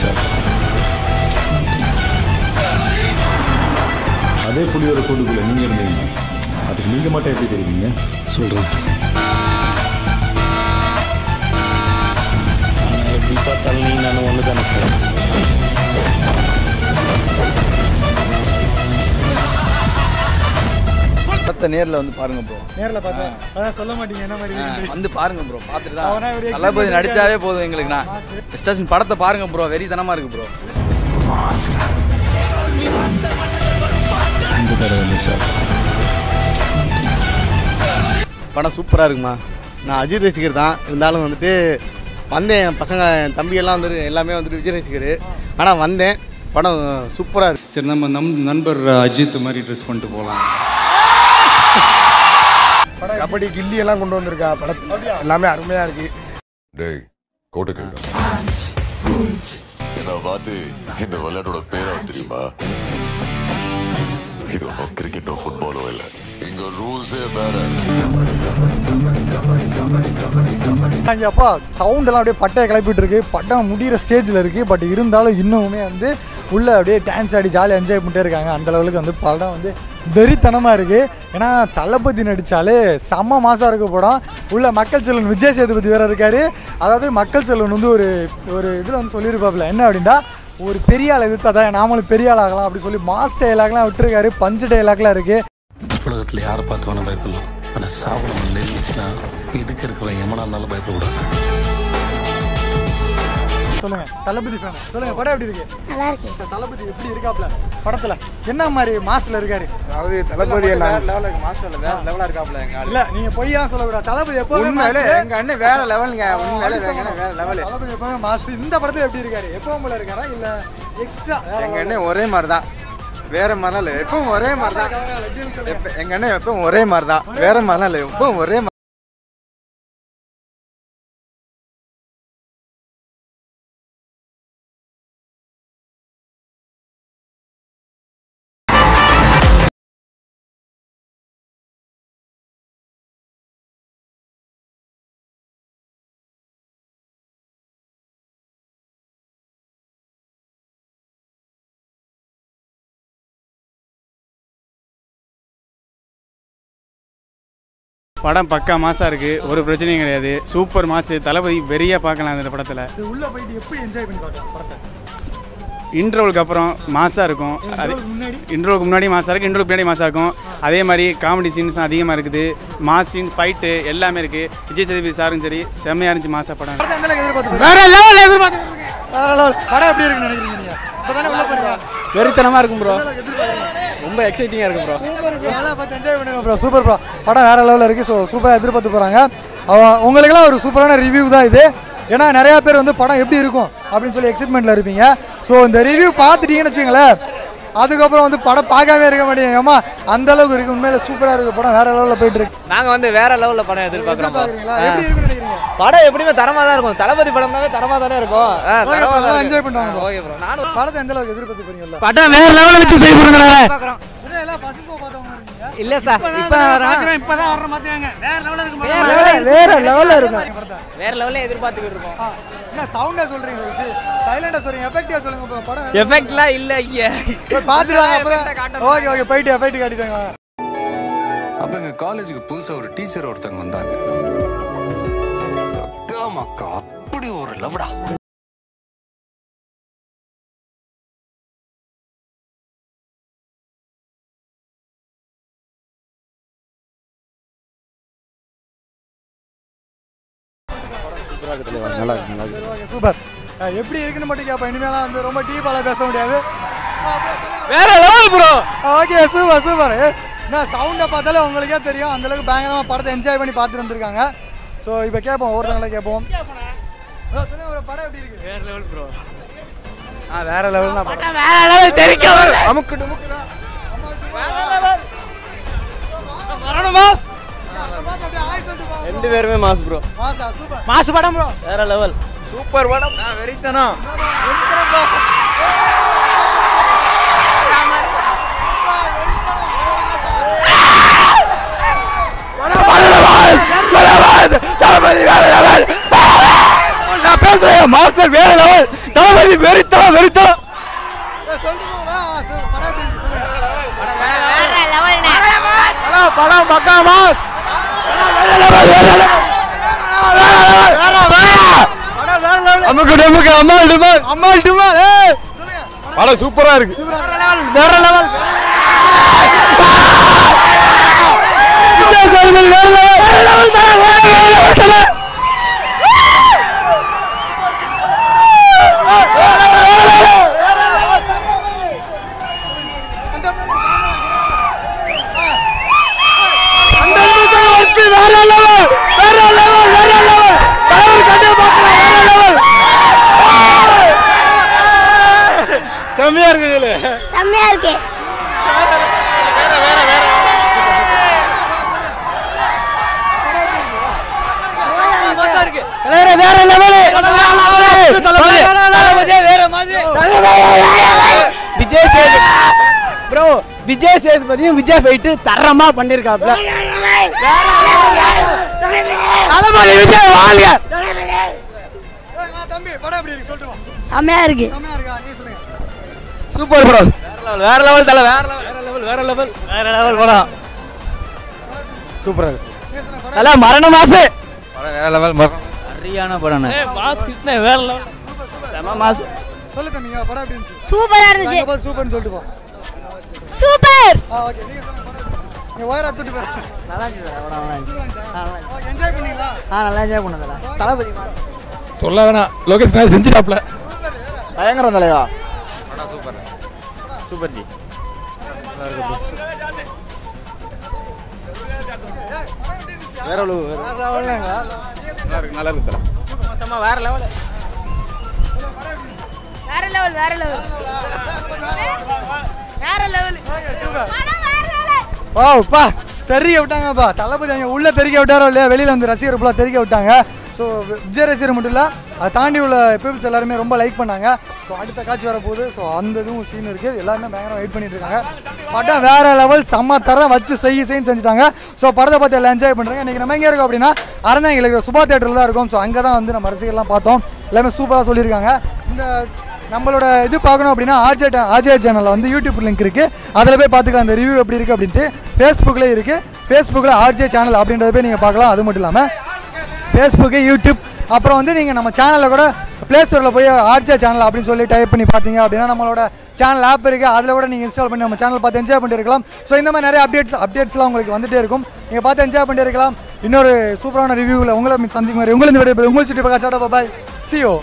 Sir. அதே புலியோட கூண்டுக்குள்ள நீங்க இருந்தீங்க. அதுக்கு நீங்க மட்டும் எப்படி தெரியுங்க சொல்கிறேன் படத்தை நேரில் வந்து பாருங்க ப்ரோ நேரில் பார்த்தா அதான் சொல்ல மாட்டீங்க என்ன மாதிரி. வந்து பாருங்க ப்ரோ பார்த்துட்டு தான். தளபதி. நடிச்சாவே போதும் எங்களுக்கு நான். ஸ்டேஷன் படத்தை பாருங்க ப்ரோ வெறித்தனமா இருக்கு ப்ரோ படம் சூப்பராக இருக்குமா? நான் அஜித் ரசிகர் தான். இருந்தாலும் வந்துட்டு வந்தேன். என் பசங்க என் தம்பி எல்லாம் வந்துட்டு எல்லாமே வந்துட்டு விஜய் ரசிகர். ஆனால் வந்தேன். படம் சூப்பராக இருக்கு. சரி நம்ம நம் நண்பர் அஜித் மாதிரி ட்ரெஸ் பண்ணிட்டு போகலாம். கபடி கில்லி எல்லாம் கொண்டு வந்திருக்கா படத்துல. எல்லாமே அருமையா இருக்கு. டேய் கோட்டை கேட்டா என்ன பார்த்து இந்த விளையாட்டோட பேரா தெரியுமா? இது ஒன்றும் கிரிக்கெட்டோ ஃபுட்பாலோ இல்லை. இங்க ரூல்ஸே வேற அப்பா சவுண்ட் எல்லாம் அப்படியே பட்டையை கிளப்பிட்டு இருக்கு. பட்டம் முடிகிற ஸ்டேஜில் இருக்குது பட் இருந்தாலும் இன்னுமே வந்து உள்ளே அப்படியே டான்ஸ் ஆடி ஜாலியாக என்ஜாய் பண்ணிட்டே இருக்காங்க. அந்த லெவலுக்கு வந்து படம் வந்து வெறித்தனமாக இருக்குது ஏன்னா தளபதி நடித்தாலே செம்ம மாதம் இருக்க படம். உள்ள மக்கள் செல்வன் விஜய் சேதுபதி வேறு இருக்கார். அதாவது மக்கள் செல்வன் வந்து ஒரு ஒரு இதில் வந்து சொல்லியிருப்பாப்புல. என்ன அப்படின்னா ஒரு பெரிய ஆள் எதிர்த்தா தான் நாமளும் பெரிய ஆள் ஆகலாம் அப்படி சொல்லி மாஸ் டைலாக்லாம் விட்டுருக்காரு. பஞ்சு டைலாக்லாம் இருக்குது உலகத்தில் யாரை பார்த்து வேணால் பயப்படலாம். ஆனால் சாப்பிட இருந்துச்சுன்னா இதுக்கு இருக்கிற எமனா இருந்தாலும் பயப்படக்கூடாது. சொல்லுங்க தளபதி ஃபேன் சொல்லுங்க படம் எப்படி இருக்கு? நல்லா இருக்கு. தளபதி எப்படி இருக்காப்ல? படத்துல என்ன மாதிரி மாஸ்ல இருக்காரு? அதாவது தளபதி லெவலில் இருக்கு மாஸ்டர்ல வேற லெவலாக இருக்காப்ல எங்க ஆளு? இல்ல நீங்க பொய்யா சொல்லக்கூடாது. தளபதி எப்பவுமே உண்மையிலே. எங்க அண்ணன் வேற லெவலுங்க உண்மையிலே வேற. லெவலு தளபதி எப்பவுமே மாஸ். இந்த படத்துல எப்படி இருக்காரு? எப்பவும் போல இருக்காரா? இல்ல எக்ஸ்ட்ரா எங்க அண்ணன் ஒரே மாதிரி தான் வேற மாதிரிலாம் இல்லை. எப்பவும் ஒரே மாதிரி தான் எங்க அண்ணன் எப்பவும் ஒரே மாதிரி தான் வேற மாதிரிலாம் இல்லை. எப்பவும் ஒரே படம் பக்கா மாசாக இருக்குது ஒரு பிரச்சனையும் கிடையாது. சூப்பர் மாசு. தளபதி வெறியாக பார்க்கலாம் இந்த படத்தில். உள்ள போயிட்டு எப்படி என்ஜாய் பண்ணி பார்க்கலாம் படத்தை? இன்ட்ரோலுக்கு அப்புறம் மாசாக இருக்கும். அது interval முன்னாடி? மாசாக இருக்கும் இன்ட்ரோலுக்கு பின்னாடி மாசாக இருக்கும். அதே மாதிரி காமெடி சீன்ஸும் அதிகமாக இருக்குது. மாஸ் சீன் ஃபைட்டு எல்லாமே இருக்குது விஜய் சேதுபதி சாரும் சரி செம்மையாக இருந்துச்சு மாசா படம். வேற லெவல். எதிர்பார்த்து. படம் எப்படி இருக்குன்னு நினைக்கிறீங்க நீங்க இப்பதானே உள்ள போறீங்க வெறித்தனமா இருக்கும் ப்ரோ? ரொம்ப எக்ஸைட்டிங்கா இருக்கும் ப்ரோ சூப்பர் பார்த்து என்ஜாய் பண்ணுங்க ப்ரோ சூப்பர் ப்ரோ படம் வேற லெவலில் இருக்குது ஸோ சூப்பராக எதிர்பார்த்து போகிறாங்க உங்களுக்கெல்லாம் ஒரு சூப்பரான ரிவ்யூ தான் இது. ஏன்னா நிறையா பேர் வந்து படம் எப்படி இருக்கும் அப்படின்னு சொல்லி எக்ஸைட்மெண்ட்டில் இருப்பீங்க. ஸோ இந்த ரிவ்யூ பார்த்துட்டீங்கன்னு வச்சுங்களேன் அதுக்கப்புறம் வந்து படம் பார்க்காம இருக்க மாட்டீங்க ஏமா அந்த அளவுக்கு இருக்கு. உண்மையில சூப்பராக இருக்கு. படம் வேற லெவலில் போயிட்டு இருக்கு. நாங்க வந்து வேற லெவல்ல படம் எதிர்பார்க்குறோம் படம் எப்படியுமே தரமா தான் இருக்கும். தளபதி படம்னாவே தரமா தானே இருக்கும் என்ஜாய் பண்ணுவாங்க ஓகே ப்ரோ நானும் படத்தை எந்த அளவுக்கு எதிர்பார்த்து போறீங்கல்ல? படம் வேற லெவலில் வச்சு செய்ய இருக்கீங்க. இல்ல சார். இப்போ வரோம் இப்போதான் வர மாட்டாங்க வேற லெவலில் இருக்கும் வேற லெவல்ல இருக்கும் படத்தை வேற லெவல்ல எதிர்பார்த்துக்கிட்டு இருக்கோம். என்ன சவுண்டா சொல்றீங்க வச்சு. சைலண்டா சொல்றீங்க எஃபெக்டிவா சொல்லுங்க. படம் எஃபெக்ட்லாம் இல்ல இங்க. போய் பாத்துருவாங்க அப்பதான் ஓகே ஓகே போயிட்டு எஃபெக்ட் காட்டிட்டாங்க அப்ப எங்க காலேஜுக்கு புதுசா ஒரு டீச்சர் ஒருத்தங்க வந்தாங்க. அக்கா மக்கா அப்படி ஒரு லவ்டா? சூப்பர். எப்படி இருக்குன்னு மட்டும் கேட்பேன் இனிமேலாம் வந்து ரொம்ப டீப்பால பேச முடியாது. வேற level bro okay super super. என்ன சவுண்டை பார்த்தாலே உங்களுக்கே தெரியும். அந்த அளவுக்கு பயங்கரமா படத்தை என்ஜாய் பண்ணி பார்த்துட்டு வந்திருக்காங்க. ஸோ இப்போ கேட்போம் ஒவ்வொருத்தவங்கள கேட்போம் bro, சொல்லுங்க bro, படம் எப்படி இருக்கு? வேற லெவல் ப்ரோ ஆ வேற லெவல் தான் படம் வேற லெவல் தெரிக்கும் அமுக்கு டுமுக்கு வரணுமா? ரெண்டு பேருமே மாஸ் ப்ரோ மாஸ் படம் ப்ரோ வேற லெவல் சூப்பர் படம். நான் பேசுறேன் மாஸ்டர் வேற லெவல் தளபதி வெறித்தளம் வெறித்தளம் படம் மக்கா மாஸ் நமக்கு நமக்கு அம்மாள் டிமால் அம்மாள் டிமால் படம் சூப்பரா இருக்கு வேற லெவல் வேற லெவல். செம்மையா இருக்குது செம்மையா இருக்கு. வேற வேற லெவல். விஜய் சேது ப்ரோ விஜய் சேதுபதியும் விஜய் ஃபைட்டு தரமா பண்ணிருக்காப்ல. தளபதி விஜய் வாழ்க. செம்மையா இருக்கு. செம்மையா இருக்கா? நீ சொல்லுங்க. சூப்பர் ப்ரோ வேற லெவல் தல வேற லெவல் வேற லெவல் வேற லெவல். படம். சூப்பரா இருக்கு தல மரண மாசு வேற லெவல் சரியான படம் வேற லெவல் செம மாசு சொல்லு தம்பி இங்க படம் எப்படி இருந்துச்சு? சூப்பரா இருந்துச்சு. நாங்க சூப்பர்னு சொல்லிட்டு போ. சூப்பர் ஆ ஓகே நீங்க சொல்லுங்க படம் நீங்க ஒயர் அத்துட்டு போற நல்லா இருந்துச்சு படம் நல்லா இருந்துச்சு. என்ஜாய் பண்ணீங்களா? ஆ நல்லா என்ஜாய் பண்ணதில்ல தளபதி மாஸ் சொல்ல வேணாம். லோகேஷ் நான் செஞ்சுட்டாப்ல. பயங்கரம் தலைவா வேற நல்லா இருக்கு தல. செம வேற லெவல் வேற லெவல் வேற லெவல் வேற லெவல் வேற லெவல் ஓ பா. தெரிய விட்டாங்கப்பா தளபதி அவங்க உள்ளே தெறிக்க விட்டாரோ இல்லையா வெளியில் வந்து ரசிகர் ஃபுல்லாக தெறிக்க விட்டாங்க. ஸோ விஜய் ரசிகர் மட்டும் இல்லை அதை தாண்டி உள்ள பீப்புள்ஸ் எல்லாருமே ரொம்ப லைக் பண்ணாங்க. ஸோ அடுத்த காட்சி வரப்போகுது. ஸோ அந்த இதுவும் சீன் இருக்குது எல்லாருமே பயங்கரம் வெயிட் பண்ணிட்டு இருக்காங்க. படம் வேறு லெவல் செம்ம தரம் வச்சு செய்ய செய்யு செஞ்சுட்டாங்க. ஸோ படத்தை பார்த்து எல்லாம் என்ஜாய் பண்ணுறாங்க இன்றைக்கி நம்ம எங்கே இருக்கோம் அப்படின்னா அறந்தாங்களுக்கு சுபா தேட்டரில் தான் இருக்கும். ஸோ அங்கே தான் வந்து நம்ம ரசிகர்லாம் பார்த்தோம். எல்லாமே சூப்பராக சொல்லியிருக்காங்க. இந்த நம்மளோட இது பார்க்கணும் அப்படின்னா ஆர்ஜே ஆர்ஜே சேனலில் வந்து யூடியூப் லிங்க் இருக்குது அதில் போய் பார்த்துக்கலாம் அந்த ரிவ்யூ எப்படி இருக்குது அப்படின்ட்டு ஃபேஸ்புக்கில் இருக்குது ஃபேஸ்புக்கில் ஆர்ஜே சேனல் அப்படின்றத போய் நீங்கள் பார்க்கலாம். அது மட்டும் இல்லாமல் ஃபேஸ்புக்கு யூடியூப் அப்புறம் வந்து நீங்கள் நம்ம சேனலில் கூட ப்ளே ஸ்டோரில் போய் ஆர்ஜே சேனல் அப்படின்னு சொல்லி டைப் பண்ணி பார்த்தீங்க அப்படின்னா நம்மளோட சேனல் ஆப் இருக்குது அதில் கூட நீங்கள் இன்ஸ்டால் பண்ணி நம்ம சேனல் பார்த்து என்ஜாய் பண்ணியிருக்கலாம் ஸோ இந்த மாதிரி நிறைய அப்டேட்ஸ் அப்டேட்ஸ்லாம் உங்களுக்கு வந்துட்டே இருக்கும். நீங்கள் பார்த்து என்ஜாய் பண்ணியிருக்கலாம் இருக்கலாம். இன்னொரு சூப்பரான ரிவ்யூவில் உங்களை சந்திக்கும் மாதிரி உங்களை இந்த வீடியோ உங்களை சுற்றி பார்க்க பாய் சியோ